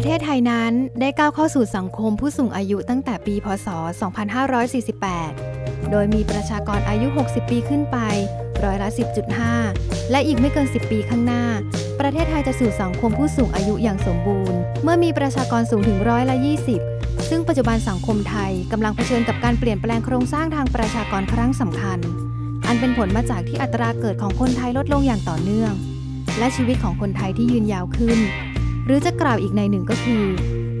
ประเทศไทยนั้นได้ก้าวเข้าสู่สังคมผู้สูงอายุตั้งแต่ปี พศ 2548 โดยมีประชากรอายุ 60 ปีขึ้นไป ร้อยละ 10.5 และอีกไม่เกิน 10 ปีข้างหน้า ประเทศไทยจะสู่สังคมผู้สูงอายุอย่างสมบูรณ์ เมื่อมีประชากรสูงถึงร้อยละ 20 ซึ่งปัจจุบันสังคมไทยกำลังเผชิญกับการเปลี่ยนแปลงโครงสร้างทางประชากรครั้งสำคัญ อันเป็นผลมาจากที่อัตราเกิดของคนไทยลดลงอย่างต่อเนื่อง และชีวิตของคนไทยที่ยืนยาวขึ้น หรือจะกล่าวอีกในหนึ่งก็คือ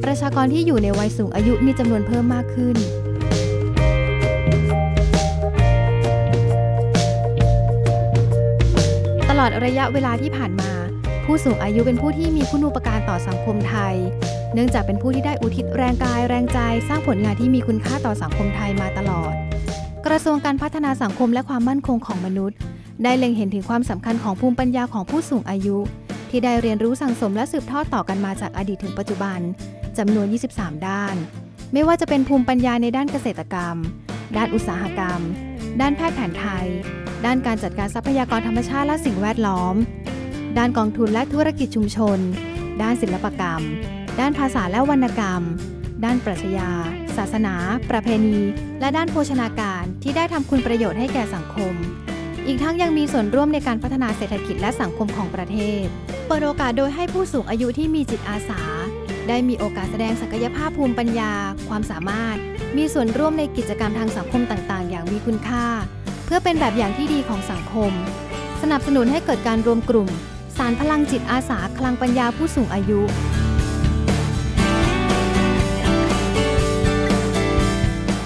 ประชากรที่อยู่ในวัยสูงอายุมีจำนวนเพิ่มมากขึ้นตลอดระยะเวลาที่ผ่านมา ผู้สูงอายุเป็นผู้ที่มีคุณูปการต่อสังคมไทย เนื่องจากเป็นผู้ที่ได้อุทิศแรงกายแรงใจสร้างผลงานที่มีคุณค่าต่อสังคมไทยมาตลอด กระทรวงการพัฒนาสังคมและความมั่นคงของมนุษย์ ได้เล็งเห็นถึงความสำคัญของภูมิปัญญาของผู้สูงอายุ ที่ได้เรียนรู้สั่งสมและสืบทอดต่อกันมาจากอดีตถึงปัจจุบันจำนวน 23 ด้าน ไม่ว่าจะเป็นภูมิปัญญาในด้านเกษตรกรรม ด้านอุตสาหกรรม ด้านแพทย์แผนไทย ด้านการจัดการทรัพยากรธรรมชาติและสิ่งแวดล้อม ด้านกองทุนและธุรกิจชุมชน ด้านศิลปกรรม ด้านภาษาและวรรณกรรม ด้านปรัชญา ศาสนา ประเพณี และด้านโภชนาการที่ได้ทำคุณประโยชน์ให้แก่สังคม อีกทั้งยังมีส่วนร่วมในการพัฒนาเศรษฐกิจและสังคมของประเทศ เปิดโอกาสโดยให้ผู้สูงอายุที่มีจิตอาสา ได้มีโอกาสแสดงศักยภาพภูมิปัญญา ความสามารถ มีส่วนร่วมในกิจกรรมทางสังคมต่าง ๆ อย่างมีคุณค่า เพื่อเป็นแบบอย่างที่ดีของสังคม สนับสนุนให้เกิดการรวมกลุ่ม สารพลังจิตอาสาคลังปัญญาผู้สูงอายุ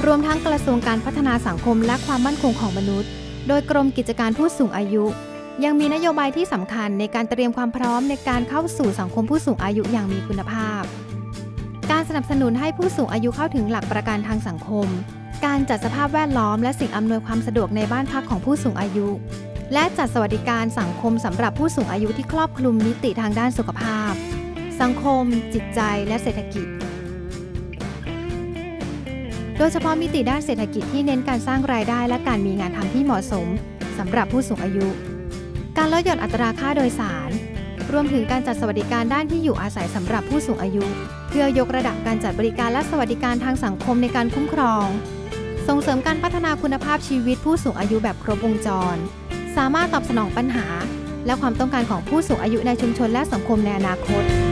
รวมทั้งกระทรวงการพัฒนาสังคมและความมั่นคงของมนุษย์ โดยกรมกิจการผู้สูงอายุ ยังมีนโยบายที่สำคัญในการเตรียมความพร้อมในการเข้าสู่สังคมผู้สูงอายุอย่างมีคุณภาพ การสนับสนุนให้ผู้สูงอายุเข้าถึงหลักประกันทางสังคม การจัดสภาพแวดล้อมและสิ่งอำนวยความสะดวกในบ้านพักของผู้สูงอายุ และจัดสวัสดิการสังคมสำหรับผู้สูงอายุที่ครอบคลุมมิติทางด้านสุขภาพ สังคม จิตใจ และเศรษฐกิจ โดยเฉพาะมิติด้านเศรษฐกิจที่เน้นการสร้างรายได้และการมีงานทำที่เหมาะสมสำหรับผู้สูงอายุ การลดหย่อนอัตราค่าโดยสาร รวมถึงการจัดสวัสดิการด้านที่อยู่อาศัยสำหรับผู้สูงอายุ เพื่อยกระดับการจัดบริการและสวัสดิการทางสังคมในการคุ้มครอง ส่งเสริมการพัฒนาคุณภาพชีวิตผู้สูงอายุแบบครบวงจร สามารถตอบสนองปัญหา และความต้องการของผู้สูงอายุในชุมชนและสังคมในอนาคต